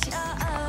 cause you're